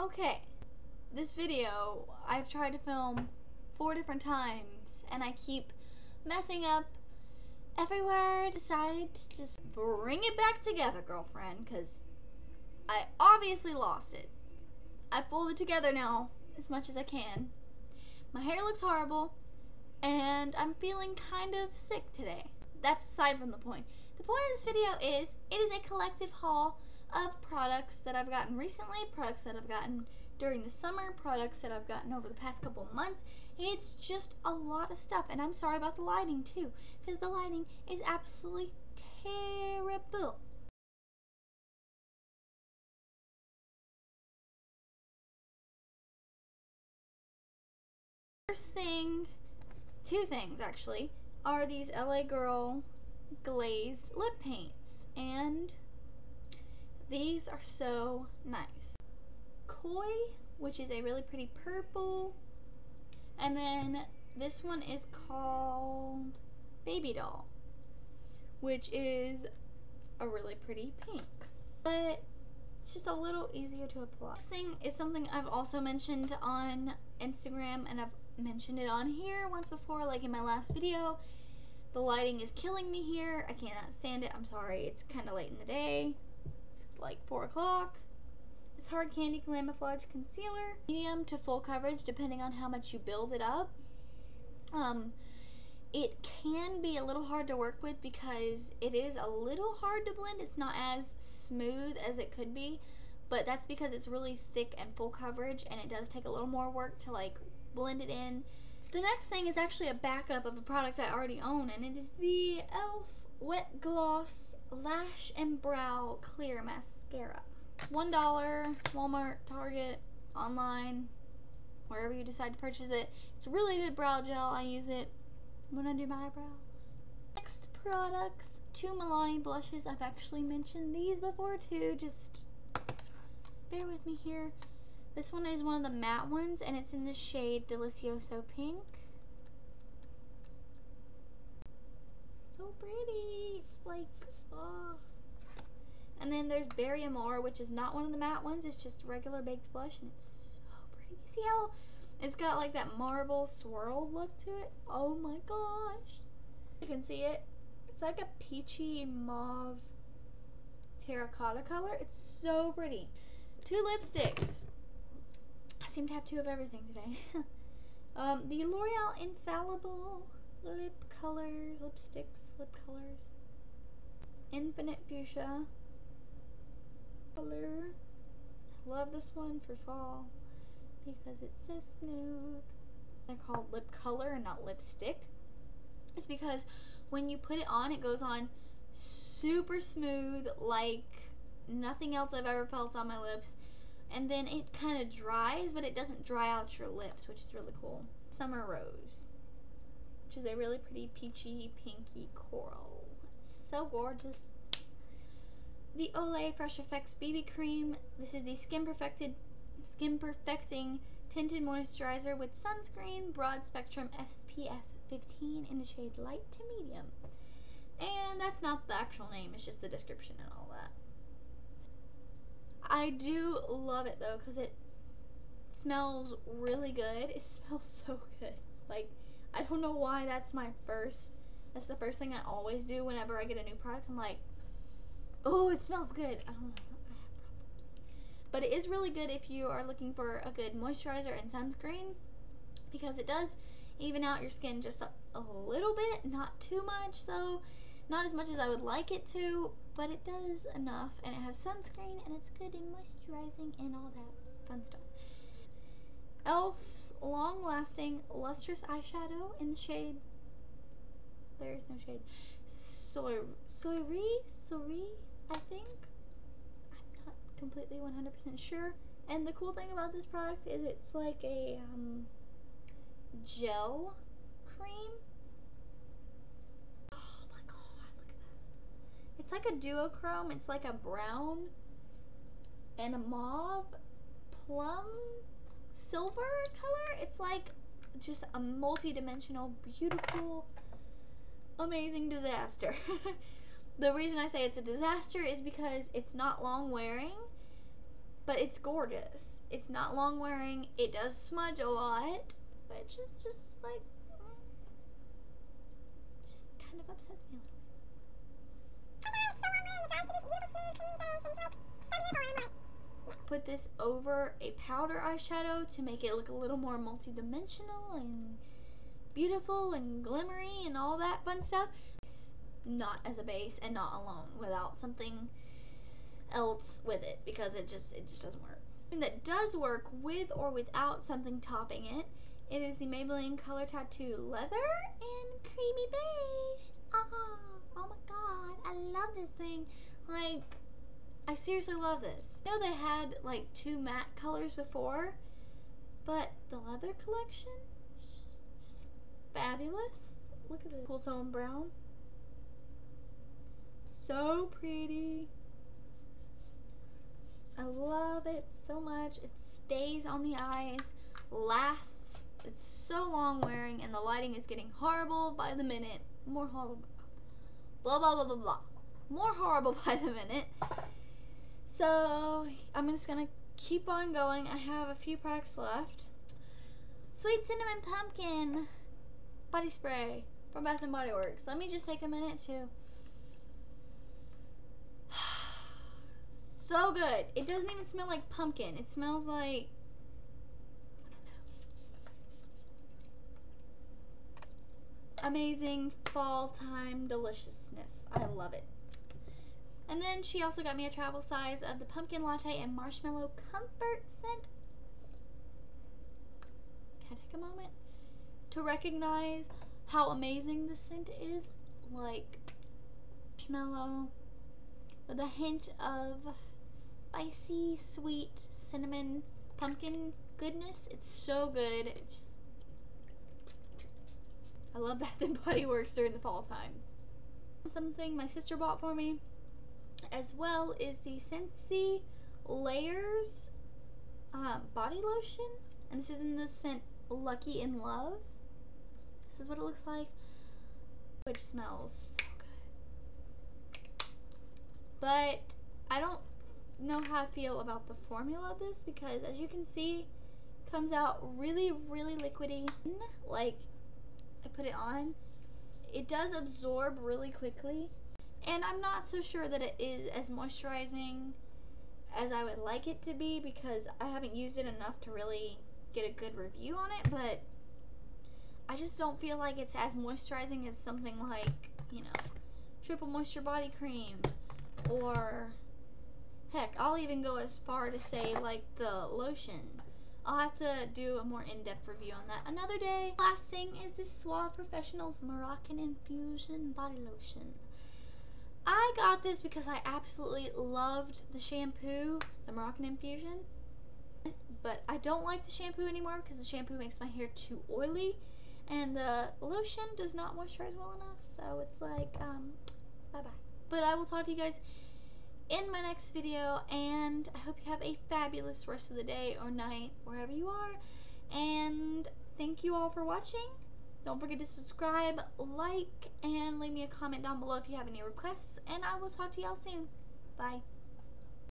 Okay, this video I've tried to film four different times and I keep messing up everywhere. I Decided to just bring it back together, girlfriend, because I obviously lost it. I pulled it together now as much as I can. My hair looks horrible and I'm feeling kind of sick today. That's aside from the point. The point of this video is it is a collective haul of products that I've gotten recently, products that I've gotten during the summer, products that I've gotten over the past couple months. It's just a lot of stuff, and I'm sorry about the lighting too, because the lighting is absolutely terrible. First thing, two things actually, are these LA Girl glazed lip paints, and these are so nice. Koi, which is a really pretty purple. And then this one is called Baby Doll, which is a really pretty pink. But it's just a little easier to apply. Next thing is something I've also mentioned on Instagram and I've mentioned it on here once before, like in my last video. The lighting is killing me here. I cannot stand it. I'm sorry. It's kind of late in the day like 4 o'clock. This Hard Candy Camouflage Concealer. Medium to full coverage depending on how much you build it up. Um, it can be a little hard to work with because it is a little hard to blend. It's not as smooth as it could be, but that's because it's really thick and full coverage and it does take a little more work to like blend it in. The next thing is actually a backup of a product I already own and it is the e.l.f. Wet Gloss Lash and Brow Clear Mascara. $1, Walmart, Target, online, wherever you decide to purchase it. It's a really good brow gel. I use it when I do my eyebrows. Next products, two Milani blushes. I've actually mentioned these before too. Just bear with me here. This one is one of the matte ones and it's in the shade Delizioso Pink. So pretty. Like, oh. And then there's Berry Amore, which is not one of the matte ones. It's just regular baked blush, and it's so pretty. You see how it's got like that marble swirl look to it? Oh my gosh. You can see it. It's like a peachy mauve terracotta color. It's so pretty. Two lipsticks. I seem to have two of everything today. um, the L'Oreal Infallible lip colors, lipsticks, lip colors. Infinite Fuchsia color. I love this one for fall because it's so smooth. They're called lip color and not lipstick. It's because when you put it on, it goes on super smooth, like nothing else I've ever felt on my lips. And then it kind of dries, but it doesn't dry out your lips, which is really cool. Summer Rose, which is a really pretty peachy, pinky coral. So gorgeous the Olay Fresh Effects BB Cream. This is the Skin Perfected Skin Perfecting Tinted Moisturizer with Sunscreen Broad Spectrum SPF 15 in the shade Light to Medium. And that's not the actual name, it's just the description and all that. I do love it though because it smells really good. It smells so good. Like, I don't know why that's my first, that's the first thing I always do whenever I get a new product. I'm like, Oh, it smells good. I don't know. But it is really good if you are looking for a good moisturizer and sunscreen because it does even out your skin just a, a little bit. Not too much though. Not as much as I would like it to, but it does enough. And it has sunscreen and it's good in moisturizing and all that fun stuff. e.l.f.'s Long Lasting Lustrous Eyeshadow in the shade. There is no shade. Soyri? Soyri? I think. I'm not completely 100% sure. And the cool thing about this product is it's like a um, gel cream. Oh my god, look at that. It's like a duochrome. It's like a brown and a mauve plum silver color. It's like just a multi-dimensional, beautiful, amazing disaster. the reason I say it's a disaster is because it's not long wearing, but it's gorgeous. It's not long wearing. It does smudge a lot, which is just like mm, just kind of upsets me a little. Put this over a powder eyeshadow to make it look a little more multi-dimensional and beautiful and glimmery and all that fun stuff. Not as a base and not alone without something else with it because it just it just doesn't work. That does work with or without something topping it. It is the Maybelline Color Tattoo Leather and Creamy Beige. Ah, oh my god, I love this thing. Like, I seriously love this. I know they had like two matte colors before, but the leather collection is just, just fabulous. Look at the cool tone brown. So pretty. I love it so much. It stays on the eyes, lasts. It's so long wearing, and the lighting is getting horrible by the minute. More horrible. Blah, blah, blah, blah, blah. More horrible by the minute. So, I'm just going to keep on going. I have a few products left. Sweet Cinnamon Pumpkin Body Spray from Bath & Body Works. Let me just take a minute to so good. It doesn't even smell like pumpkin. It smells like amazing fall time deliciousness. I love it. And then she also got me a travel size of the pumpkin latte and marshmallow comfort scent. Can I take a moment to recognize how amazing this scent is? Like marshmallow with a hint of spicy, sweet, cinnamon, pumpkin goodness. It's so good. It's just I love Bath and Body Works during the fall time. Something my sister bought for me as well is the Scentsy Layers um, body lotion. And this is in the scent Lucky in Love. This is what it looks like. Which smells so good. But I don't know how I feel about the formula of this because as you can see comes out really really liquidy like I put it on it does absorb really quickly and I'm not so sure that it is as moisturizing as I would like it to be because I haven't used it enough to really get a good review on it but I just don't feel like it's as moisturizing as something like you know triple moisture body cream or Heck, I'll even go as far to say like the lotion. I'll have to do a more in-depth review on that another day. Last thing is this Suave Professionals Moroccan Infusion Body Lotion. I got this because I absolutely loved the shampoo, the Moroccan Infusion. But I don't like the shampoo anymore because the shampoo makes my hair too oily. And the lotion does not moisturize well enough. So it's like, um, bye-bye. But I will talk to you guys in my next video and I hope you have a fabulous rest of the day or night wherever you are and thank you all for watching don't forget to subscribe like and leave me a comment down below if you have any requests and I will talk to y'all soon. Bye